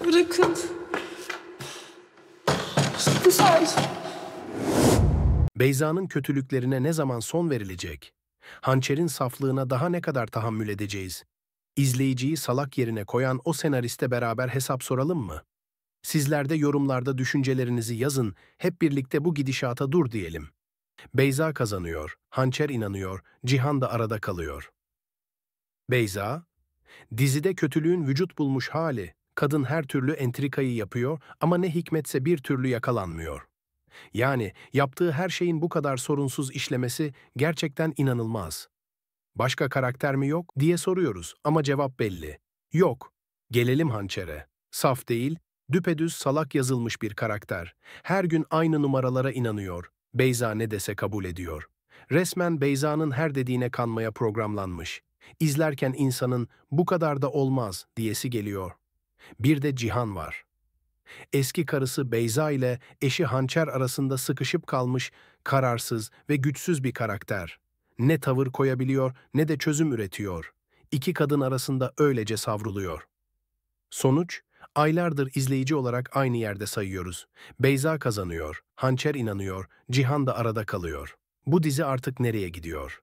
Bırakın. Lütfen. Beyza'nın kötülüklerine ne zaman son verilecek? Hançer'in saflığına daha ne kadar tahammül edeceğiz? İzleyiciyi salak yerine koyan o senariste beraber hesap soralım mı? Sizler de yorumlarda düşüncelerinizi yazın, hep birlikte bu gidişata dur diyelim. Beyza kazanıyor, Hançer inanıyor, Cihan da arada kalıyor. Beyza, dizide kötülüğün vücut bulmuş hali, kadın her türlü entrikayı yapıyor ama ne hikmetse bir türlü yakalanmıyor. Yani yaptığı her şeyin bu kadar sorunsuz işlemesi gerçekten inanılmaz. Başka karakter mi yok diye soruyoruz ama cevap belli. Yok. Gelelim hançere. Saf değil, düpedüz salak yazılmış bir karakter. Her gün aynı numaralara inanıyor. Beyza ne dese kabul ediyor. Resmen Beyza'nın her dediğine kanmaya programlanmış. İzlerken insanın bu kadar da olmaz diyesi geliyor. Bir de Cihan var. Eski karısı Beyza ile eşi Hançer arasında sıkışıp kalmış, kararsız ve güçsüz bir karakter. Ne tavır koyabiliyor ne de çözüm üretiyor. İki kadın arasında öylece savruluyor. Sonuç, aylardır izleyici olarak aynı yerde sayıyoruz. Beyza kazanıyor, Hançer inanıyor, Cihan da arada kalıyor. Bu dizi artık nereye gidiyor?